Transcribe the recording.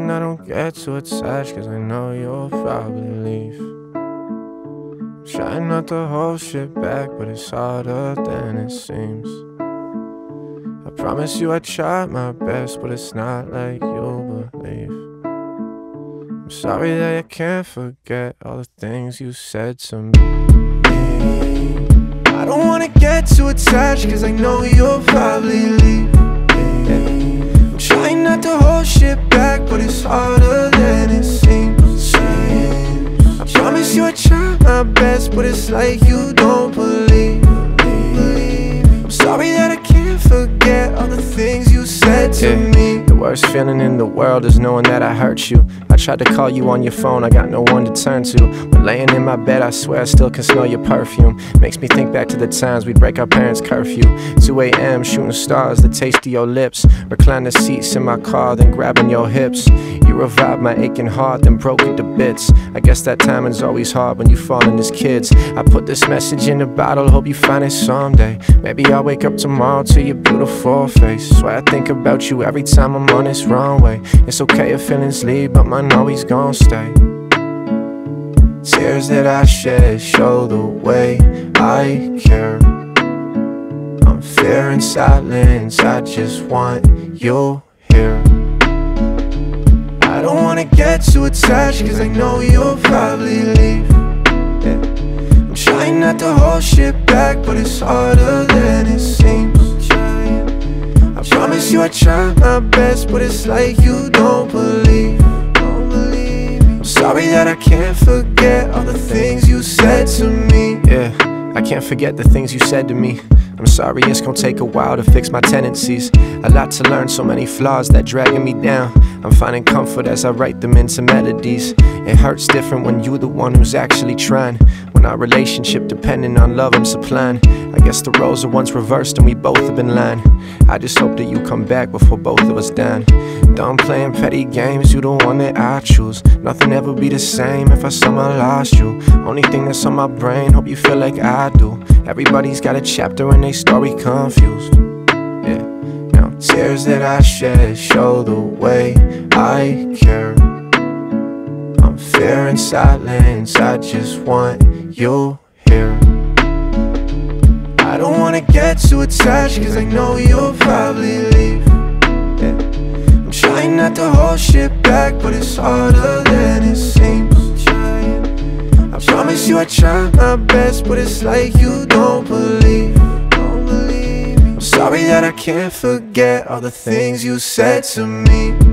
I don't get too attached cause I know you'll probably leave. I'm trying not to hold shit back, but it's harder than it seems. I promise you I tried my best, but it's not like you'll believe. I'm sorry that I can't forget all the things you said to me. I don't wanna get too attached, cause I know you'll probably leave. I'm trying not to hold shit back, it's harder than it seems. I promise you I try my best, but it's like worst feeling in the world is knowing that I hurt you. I tried to call you on your phone, I got no one to turn to. When laying in my bed, I swear I still can smell your perfume. Makes me think back to the times we'd break our parents' curfew. 2 a.m., shooting stars, the taste of your lips. Recline the seats in my car, then grabbing your hips. You revived my aching heart, then broke it to bits. I guess that timing's always hard when you falling as kids. I put this message in a bottle, hope you find it someday. Maybe I'll wake up tomorrow to your beautiful face. Swear I think about you every time I'm on this runway. It's okay if feelings leave, but mine always gon' stay. Tears that I shed show the way I care. I'm fear and silence, I just want you here. I don't wanna get too attached, cause I know you'll probably leave. Yeah. I'm trying not to hold shit back, but it's harder than it seems. I promise you I try my best, but it's like you don't believe. me. I'm sorry that I can't forget all the things you said to me. Yeah, I can't forget the things you said to me. I'm sorry, it's gonna take a while to fix my tendencies. A lot to learn, so many flaws that dragging me down. I'm finding comfort as I write them into melodies. It hurts different when you're the one who's actually trying. When our relationship depending on love I'm supplying. I guess the roles are once reversed and we both have been lying. I just hope that you come back before both of us down. Done playing petty games, you the one that I choose. Nothing ever be the same if I somehow lost you. Only thing that's on my brain, hope you feel like I do. Everybody's got a chapter in their story confused. Yeah. Now tears that I shed show the way I care. I'm fear and silence, I just want you here. I don't wanna get too attached, cause I know you'll probably leave. Yeah. I'm trying not to hold shit back, but it's harder than it seems. You I try my best, but it's like you don't believe. I'm sorry that I can't forget all the things you said to me.